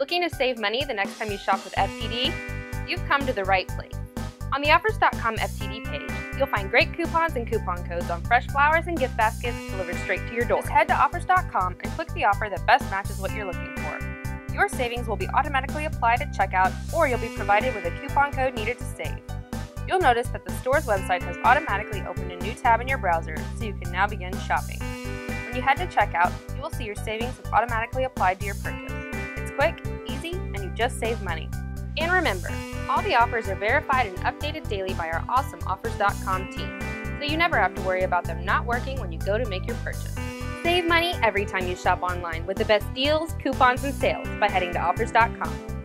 Looking to save money the next time you shop with FTD? You've come to the right place. On the Offers.com FTD page, you'll find great coupons and coupon codes on fresh flowers and gift baskets delivered straight to your door. Just head to Offers.com and click the offer that best matches what you're looking for. Your savings will be automatically applied at checkout, or you'll be provided with a coupon code needed to save. You'll notice that the store's website has automatically opened a new tab in your browser, so you can now begin shopping. When you head to checkout, you will see your savings have automatically applied to your purchase. It's quick, easy, and you just save money. And remember, all the offers are verified and updated daily by our awesome Offers.com team, so you never have to worry about them not working when you go to make your purchase. Save money every time you shop online with the best deals, coupons, and sales by heading to Offers.com.